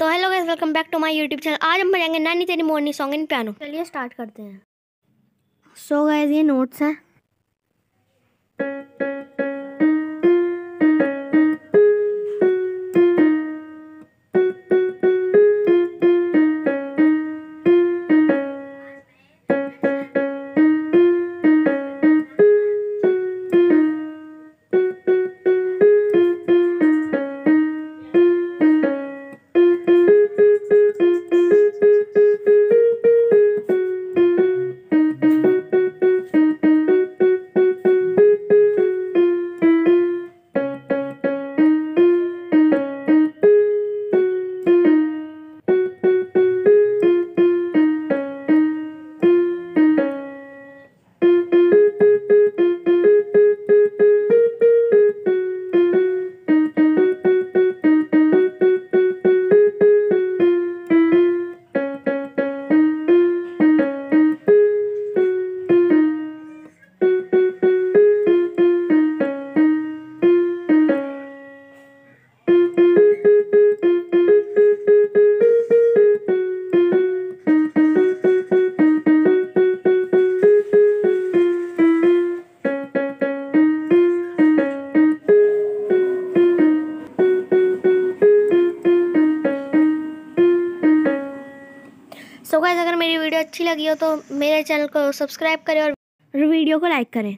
तो hello guys welcome back to my YouTube channel आज हम बजाएँगे नानी तेरी मोरनी सॉन्ग इन पियानो चलिए स्टार्ट करते हैं. सो so गाइस ये नोट्स हैं. सो so गाइस अगर मेरी वीडियो अच्छी लगी हो तो मेरे चैनल को सब्सक्राइब करें और वीडियो को लाइक करें।